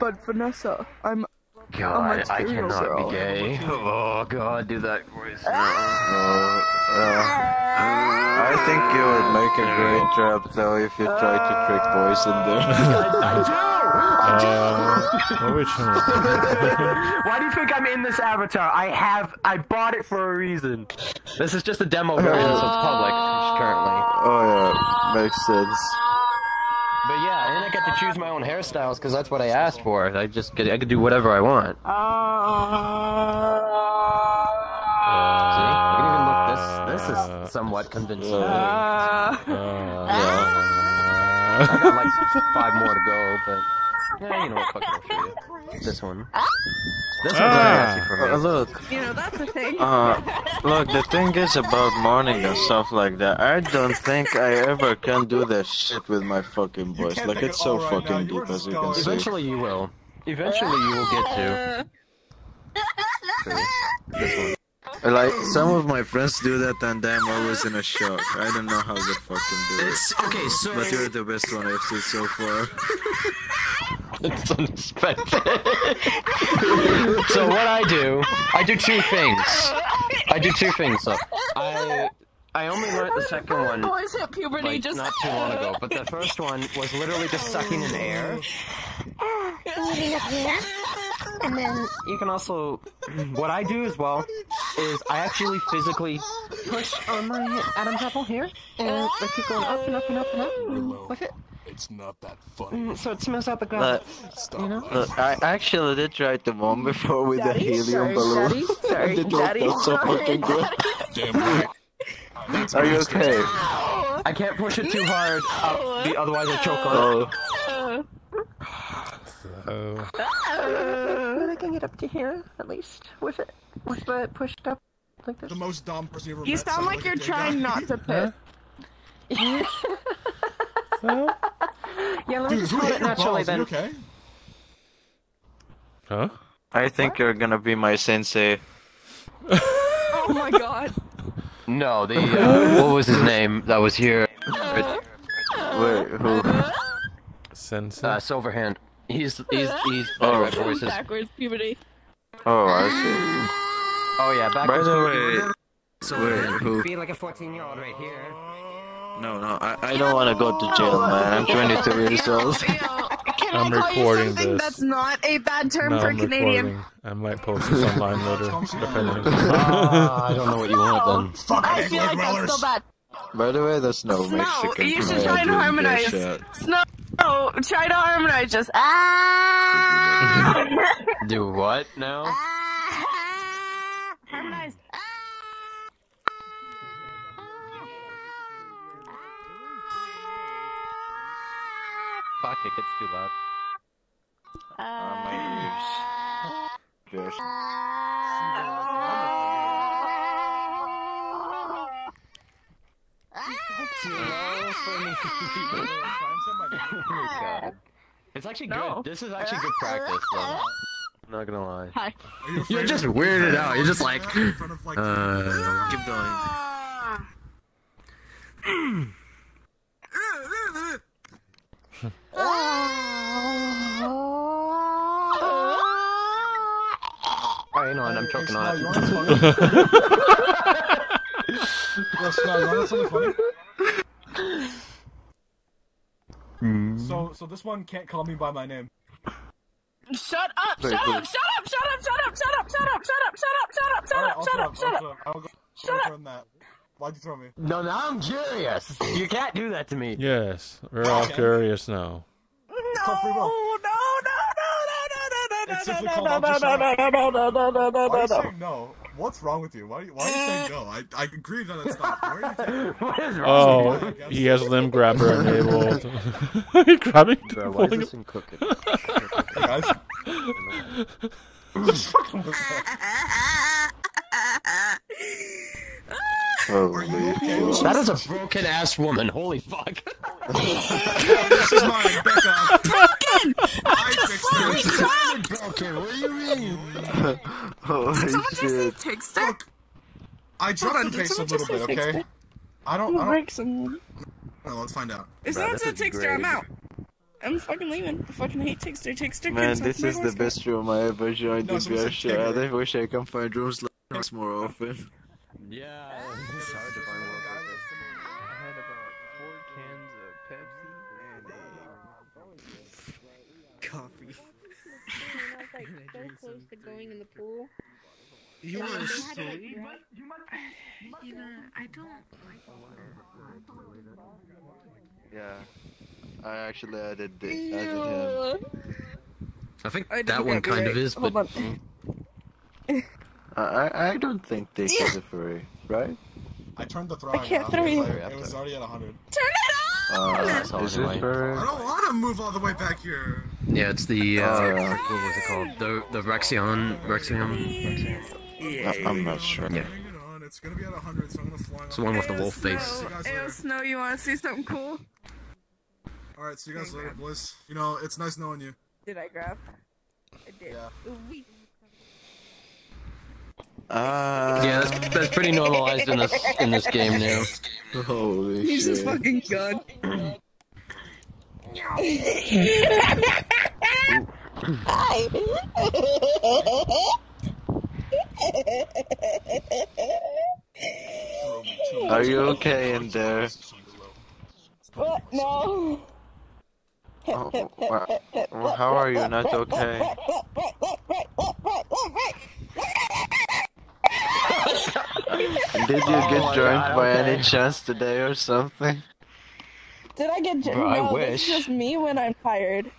but Vanessa, I'm God, I cannot girl. be gay. Oh God, do that voice. Uh, uh, I think you would make a great trap though if you try to trick boys in there. Uh, what are we trying to Why do you think I'm in this avatar? I have, I bought it for a reason. This is just a demo version, so it's public currently. Oh yeah, makes sense. But yeah, and I get to choose my own hairstyles because that's what I asked for. I just get, I could do whatever I want. See, I can even look this. This is somewhat convincing. Uh, I got like five more to go, but yeah, you know what? Fuck it, I'll show you. This one. This one's Ah. nasty for Uh, look, you know, that's the thing. uh, look. The thing is about morning and stuff like that. I don't think I ever can do that shit with my fucking voice. can't Like it's so all right now. fucking You deep, as you can see. Eventually, you will. Eventually, you will get to. See? This one. Like some of my friends do that, and I'm always in a shock. I don't know how they fucking do it. It's okay. So But you're the best one I've seen so far. it's unexpected. so what I do, I do two things. I do two things. So I I only learned the second one Boys hit puberty like just not too long ago, but the first one was literally just sucking in air. And then you can also, what I do as well is I actually physically push on my Adam's apple here, and I keep going up and up and up and up with it, It's not that funny. Mm, so it smells out the ground. Look, Stop. You know? look, I actually did try to mom before with the helium sorry, balloon. Daddy, sorry, and Daddy, out so fucking good. Damn right. That's Are you monster. okay? I can't push it too hard up, the, otherwise I choke on it. Oh. But I can get up to here, at least, with it, with it pushed up like this. The most dumb person you ever You met. sound like a you're trying guy. not to piss. So? Yeah, let me Dude, just who it naturally then. okay? Huh? I think you're gonna be my sensei. Oh my god. No, the, uh, what was his name that was here? Wait, who? Sensei? Uh, Silverhand. He's, he's, he's Oh. better at voices. Backwards puberty. Oh, I see. Oh yeah, back By when the Silverhand- way- see. Wait, who? Be like a 14 year old right here. No, no, I, I don't want to go to jail, man. I'm 22 years old. Can I'm I call you recording something this. that's not a bad term no, for I'm Canadian? recording. I might post this online later, depending. Ah, I don't know what you want then. Fuck I it, feel like that's still bad. By the way, there's no Snow, Mexican you should Canadian try and harmonize. this shit. Snow, oh, try to harmonize just ah. Do what now? harmonize. Fuck, it gets too loud. Uh, my ears. Just. God. It's actually No. good. This is actually good practice, though. I'm not gonna lie. Hi. You You're just of- weirded out. You're just like, In front of, like, uh, Keep going. oh, you know what? I'm choking on it. wanna funny? Yo, Snow, you want something funny? So, so this one can't call me by my name. Shut up! Very Shut good. up! Shut up! Shut up! Shut up! Shut up! Shut up! Shut up! Shut up! Shut up! Shut Alright, up! I'll Shut throw up! him, Shut I'll up! throw him. I'll go. Shut I'll up. throw him that. Why'd you throw me? No, now I'm curious. You can't do that to me. yes, we're all Okay. curious now. No! called free No! will. No! No! It's No! simply No! called No! No! option No! No! No! No! No! No! No! No! Why are you No! saying no? What's wrong with you? Why, why are you saying no? I, I agree that it's not. Where are you taking what is wrong with Oh, I guess. he has limb grabber enabled. He grabbing. you? Bro, why is this in cooking? Hey, guys? Holy shit. That is a broken ass woman. Holy fuck. This is mine, Becca. Broken! I just fixed slightly it. cracked! broken. What do you mean? Holy Someone just say shit. Tixter? Look, I dropped on, the did face a little bit, okay? I don't, I don't, Break someone. well, let's find out. If someone said is Tixter, great. I'm out. I'm fucking leaving. I fucking hate Tickster. Tickster Man, this is the best room I ever joined No, in someone said I wish I can find rooms like this more often. Yeah, it's hard to find work like this. I had about four cans of Pepsi Coffee. I was like so close to going in the pool. You and were they had to, asleep? like, drag- You know, I don't like water. Yeah. I actually added, the, added him. I think I that one kind right. of is, Hold but on. Mm. I, I I don't think Dick is a furry, right? I turned the throwing can't off. throw It was, you. it was already at 100. Uh, saw is it it anyway. I don't want to move all the way back here. yeah, it's the uh, yeah. what was it called? The the Rexion Rexion. I, I'm not sure. Yeah. Hang it on. It's gonna be at 100, so I'm gonna fly. It's the one with the wolf face. See you Ayo. Snow, you wanna see something cool? Alright, see you guys later, boys. You know, it's nice knowing you. Did I grab? I did. Yeah. Ooh, wee. Ah. Yeah, that's, that's pretty normalized in this in this game now. Holy He's shit. just fucking gone. Are you okay in there? What? No. Oh, wha- how are you not okay? Did you Oh get drunk God, by okay. any chance today or something? Did I get? Bro, I no, wish. It's just me when I'm tired.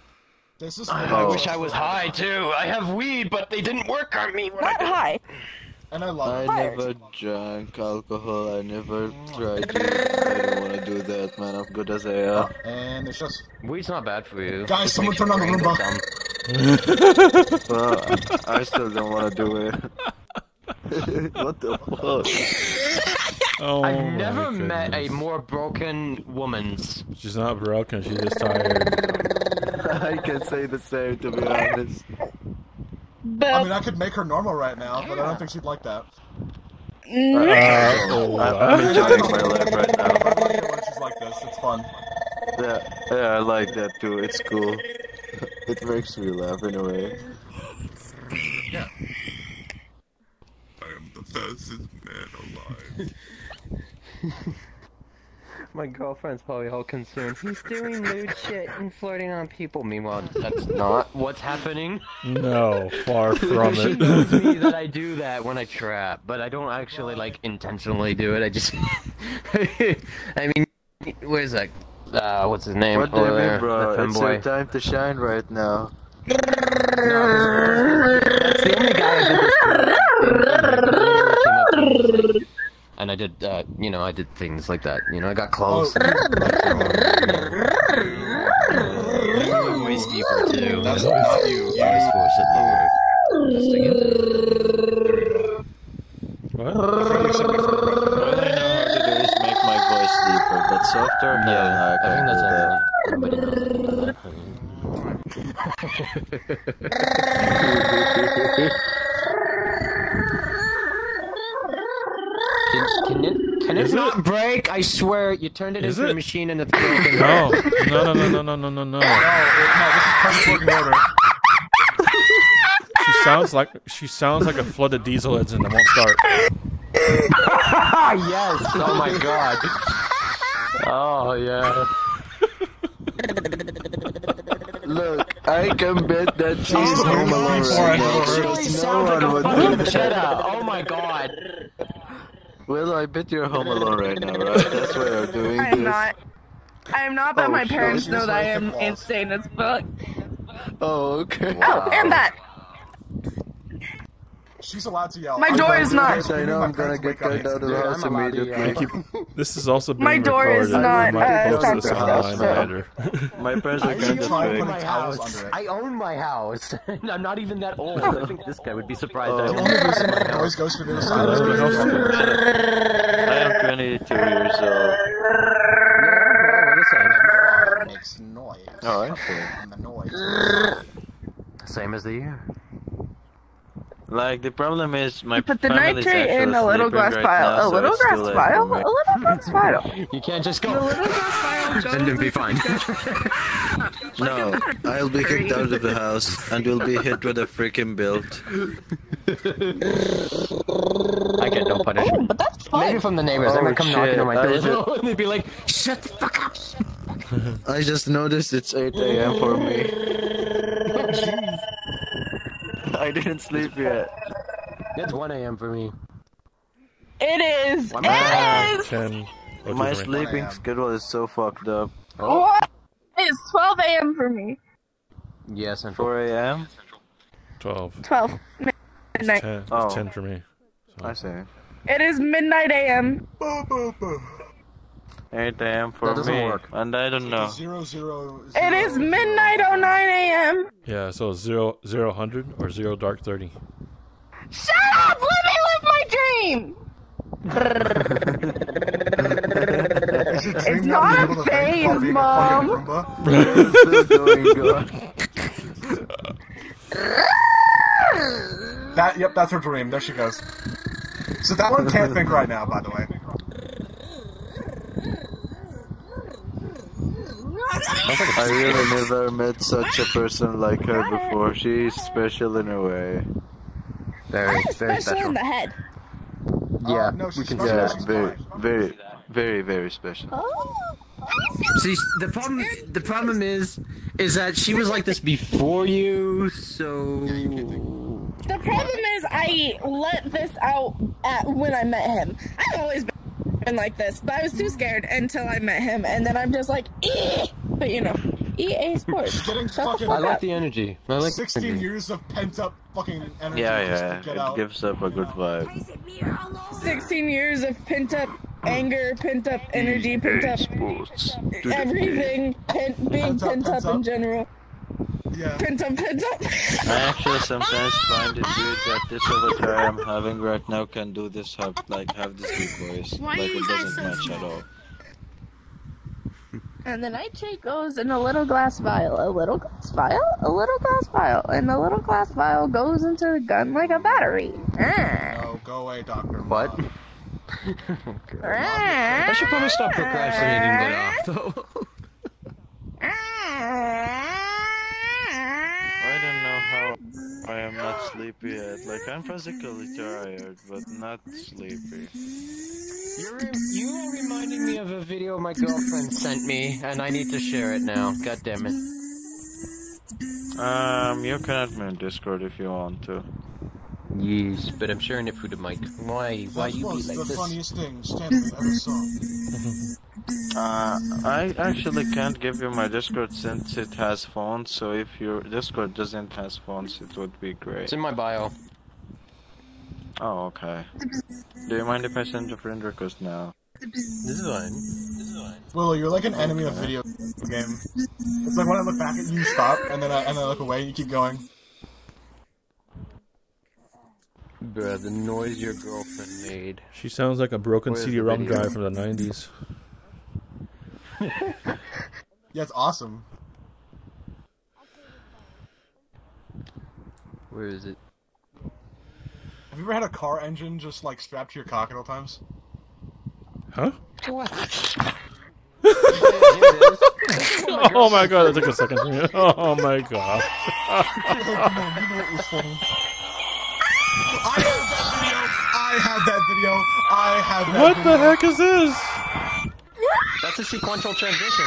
This is. I wish I was high too. I have weed, but they didn't work on me when Not did. high. And I love I it. Never drank alcohol. I never oh. tried to. I don't want to do that, man. I'm good as I am. And it's just. Weed's not bad for you. Guys, Just someone turn on the your brain Roomba. Well, I still don't want to do it. what the fuck? Oh I've never met a more broken woman's. She's not broken. She's just tired. I can say the same, to be honest. I mean, I could make her normal right now, but I don't think she'd like that. Uh, oh, I, I'm enjoying my life right now. I like it when she's like this. It's fun. Yeah, yeah, I like that too. It's cool. It makes me laugh in a way. Yeah. I am fastest man alive. My girlfriend's probably all concerned. He's doing nude shit and flirting on people. Meanwhile, that's not what's happening. No, far from she it. knows me that I do that when I trap, but I don't actually like intentionally do it. I just, I mean, where's that? Uh, what's his name? What do you mean, bro? That It's your time to shine right now. That's the only guy I did this to. And I did, uh, you know, I did things like that. You know, I got close. Voice deeper too. That's not you. Voice force it lower. What? All I know how to do is make my voice deeper, but softer? Yeah, I I think that's do I swear, you turned it Is into it? a machine and it's broken. No, no, no, no, no, no, no, no. No, no this is perfect order. She sounds like she sounds like a flood of diesel engine that won't start. yes. Oh my god. Oh yeah. Look, I can bet that she's home alone right now. Like a fucking Jedi. Oh my god. Well, I bet you're home alone right now, right? That's why you're doing I'm this. not. I am not, but Oh, my parents know that I am insane as fuck. Oh, okay. Oh, and that. She's allowed to yell. My door is not. I know I'm gonna get out of the house immediately. This is also being My door is not. Uh, my friends are getting to my pressure I own my house. I'm not even that old. I think this guy would be surprised. Oh. I always goes for the side. I am 22 years old. Makes noise. All right. Same as the year. Like the problem is my Put the nitrate in a little sleeping glass right vial. now, a so little it's glass too late vial. A little hmm. glass vial. You can't just go. A go little glass vial. and then be fine. No, I'll be kicked out of the house and will be hit with a freaking belt. I get no punishment. Oh, but that's fun. Maybe from the neighbors. They Oh, would come knocking on my I door just- and they'd be like, "Shut the fuck up." I just noticed it's 8 a.m. for me. I didn't sleep yet. It's 1 a.m. for me. It is. Why It am Ten. My for me. sleeping schedule is so fucked up. What? It's 12 a.m. for me. Yeah, Central. 4 a.m. Twelve. 12 midnight. Ten. It's Oh. ten for me. I see. It is midnight a.m. 8 a.m. for That doesn't me. work. And I don't know. Zero, zero, It is midnight zero. 09 a.m. Yeah. So zero zero hundred or zero dark thirty. Shut up! Let me live my dream! Is dream It's not not a able to think phase, about a Mom. fucking Roomba? Still going. That, yep, that's her dream. There she goes. So that one can't think right now, by the way. I really never met such a person like her before. She's special in a way. Very, very Especially in the head. Yeah, Uh, no, we can special. do Yeah, that. Very, very, very, very special. See, the problem, the problem is, is that she was like this before you, so. The problem is, I let this out at when I met him. I've always been like this, but I was too scared until I met him, and then I'm just like, but you know, EA Sports. Getting Shut the fucking- fuck I like up. the energy. I like 16 energy. years of pent up fucking energy Yeah, just to yeah, get it out. gives up a good vibe. 16 years of pent up anger, pent up energy, pent up Sports. everything, pent, being Pent up, pent pent up in up. general. Yeah. Pent up, pent up. I actually sometimes find it weird that this avatar I'm having right now can do this, have, like, have this deep voice. Why like, you it doesn't so match slow? at all. And the nightshade goes in a little glass vial, a little glass vial, a little glass vial, and the little glass vial goes into the gun like a battery. Ah. No, go away, Doctor. What? Ah. I should probably stop procrastinating that off, though. I don't know how I am not sleepy yet. Like, I'm physically tired, but not sleepy. You're, you are reminding me of a video my girlfriend sent me, and I need to share it now. God damn it. Um, you can add me on Discord if you want to. Yes, but I'm sharing it through the mic. Why? Why That you be was like the this? funniest thing Stanley ever saw. Uh, I actually can't give you my Discord since it has phones, so if your Discord doesn't has phones, it would be great. It's in my bio. Oh, okay. Do you mind if I send a friend request now? This is fine. This is fine. Willow, you're like an enemy of video game. It's like when I look back at you, you stop, and then I, and then I look away, and you keep going. Bruh, the noise your girlfriend made. She sounds like a broken CD-ROM drive from the '90s. Yeah, it's awesome. Where is it? Have you ever had a car engine just like strapped to your cock at all times? Huh? What? Oh my god, that took a second. Oh my god. I have that video. I have that video. I have that What video. the heck is this? That's a sequential transmission.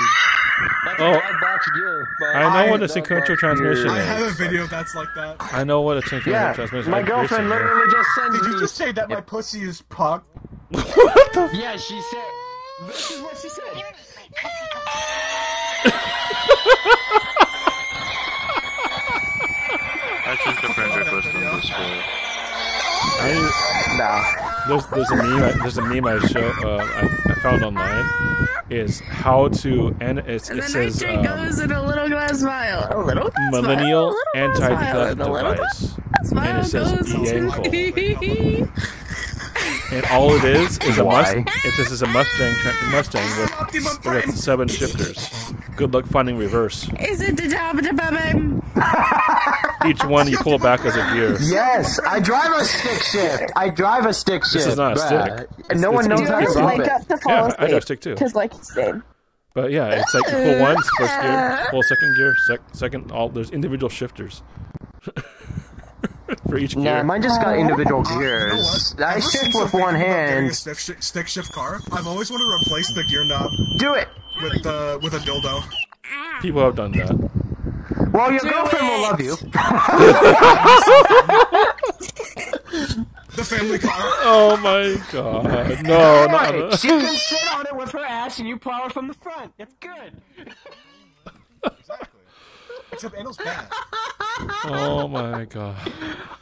That's Oh. a five box gear. I know I- what a sequential transmission is. I have a video that's like that. I know what a sequential Yeah, transmission my is. My girlfriend literally just sent Did me. Did you just say that my pussy is puck? What? the? Yeah, she said. This is what she said. I sent a friend request on Discord. I, there's, there's a meme. I, there's a meme I show. Uh, I, I found online. Is how to and it's, And it says um, goes in a little glass vial. A little glass millennial vial. A little anti-theft and a little device, and it says goes Yankel. and all it is is a must. Why? It, this is a Mustang Mustang with, with seven shifters. Good luck finding reverse. Is it the top of the bum? Each one you pull back as a gear. Yes, I drive a stick shift. I drive a stick shift. This is not a stick. And no one knows how to a drive it. up to fall Yeah, I asleep. got stick too. Because, like he said. But yeah, it's like you pull once, first gear, pull second gear, sec- second. All there's individual shifters for each Nah, gear. mine just got individual Uh, you know gears. I shift with one thinking about getting hand. A stick, stick shift car. I've always wanted to replace the gear knob Do it. With the with a dildo. People have done that. Well, your girlfriend will love you. The family car. Oh my god! No, no, Right, no. She can sit on it with her ass, and you plow it from the front. It's good. exactly. Except anal's bad. Oh my god.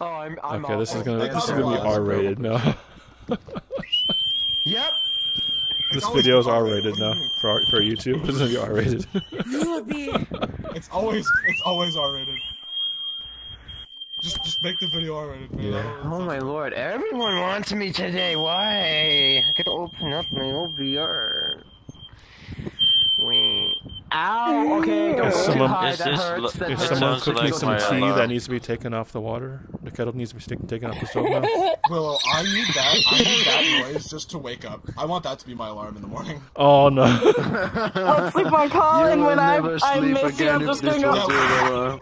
Oh, I'm. I'm Okay, this is gonna this is gonna be R-rated now. Yep. This video is R-rated R-rated, now what do you mean? for for YouTube. This is gonna be R-rated. It's always it's always R rated. Just just make the video R rated. Yeah. Oh my lord! Everyone wants me today. Why? I could open up my OBR. Wait. Ow! Okay, don't Is someone- high. Is That hurts. li- That Is hurts. someone sounds cooking like some uh, tea alarm. that uh, needs to be taken off the water? The kettle needs to be sta- taken off the stove now. Willow, I need that. I need that noise just to wake up. I want that to be my alarm in the morning. Oh no! I'll sleep on call, and when I, I miss you, I'm just gonna go.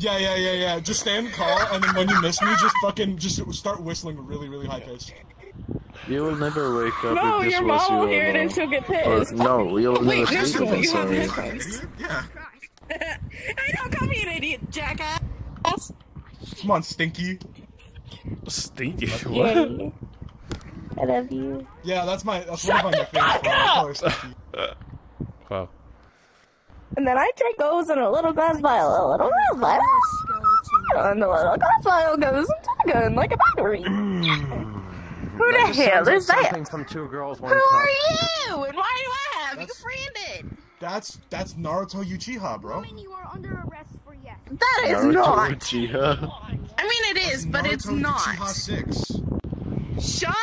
Yeah, yeah, yeah, yeah. Just stand call, and then when you miss me, just fucking just start whistling really, really high pitched. You will never wake up No, if this your was mom will your hear it alarm. and she'll get Or, pissed. no, you will Wait, never no, sleep you with have sorry. headphones. Yeah. I don't call me an idiot, jackass. Come on, Stinky. Stinky. What? I love you. Yeah, that's my that's one of my nicknames. for her. I call her Stinky. Wow. And then I drink those in a little glass vial, a little glass vial. And the little glass vial goes into the gun like a battery. Who the That just hell is that? from two girls, one Who cup. are you? And why do I have you That's- friended? That's that's Naruto Uchiha, bro. You are under arrest for yes. That is Naruto not. Uchiha. I mean, it is, but it's Naruto not. Uchiha Six. Shut up!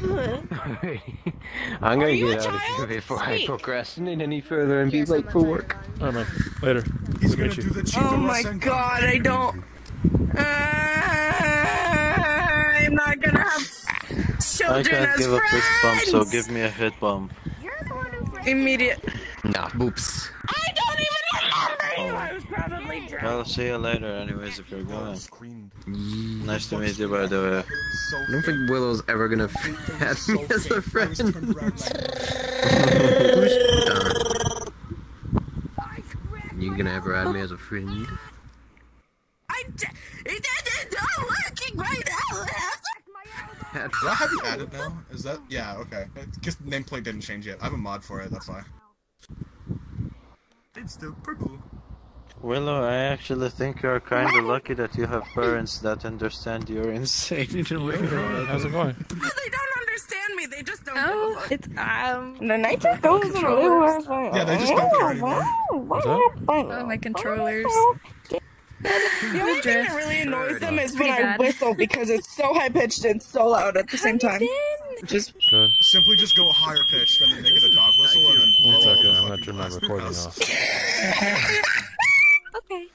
I'm gonna get out of here child? before I procrastinate any further and be late for work. Oh man. Later. He's Good gonna do you. the Chica Oh my god, I don't. Uh, I'm not gonna have I can't as give a fist bump, so give me a head bump. You're the one who framed Immediate. Nah, boops. I don't even remember you. I was probably oh. drunk. I'll see you later anyways if you're going. Screened. Mm. Nice to meet you by the way. I don't think Willow's ever gonna have me as a friend. turned around like- You gonna ever have me as a friend? I d- it, it's not working right now. Do I have you added now? Is that yeah? Okay. Because nameplate didn't change yet. I have a mod for it. That's why. It's still purple. Willow, I actually think you're kinda lucky that you have parents that understand you're insane in a. How's it going? They don't understand me. They just don't. Oh, it's um. The night just goes in a little. Yeah, they just don't care anymore. What's that? Oh, my controllers. The only thing that really annoys them is when Pretty I whistle because it's so high pitched and so loud at the same time. Just Good. Simply just go higher pitched and then make it a dog whistle and then blow One all the I'm gonna turn my glass in your recording off. Okay.